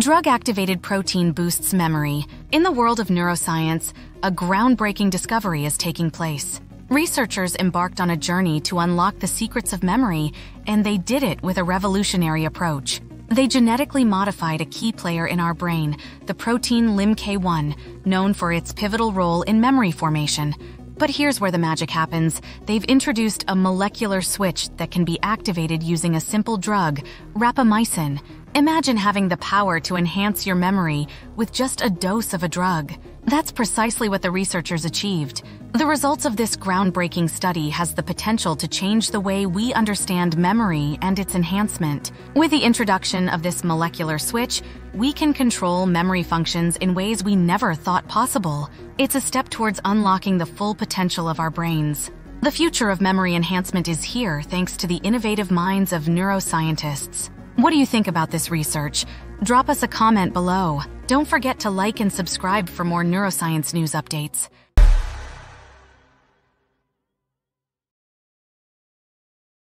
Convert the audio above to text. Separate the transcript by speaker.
Speaker 1: Drug activated protein boosts memory. In the world of neuroscience, a groundbreaking discovery is taking place. Researchers embarked on a journey to unlock the secrets of memory, and they did it with a revolutionary approach. They genetically modified a key player in our brain, the protein LIMK1, known for its pivotal role in memory formation. But here's where the magic happens. They've introduced a molecular switch that can be activated using a simple drug, rapamycin. Imagine having the power to enhance your memory with just a dose of a drug. That's precisely what the researchers achieved. The results of this groundbreaking study has the potential to change the way we understand memory and its enhancement. With the introduction of this molecular switch, we can control memory functions in ways we never thought possible. It's a step towards unlocking the full potential of our brains. The future of memory enhancement is here thanks to the innovative minds of neuroscientists. What do you think about this research? Drop us a comment below. Don't forget to like and subscribe for more neuroscience news updates.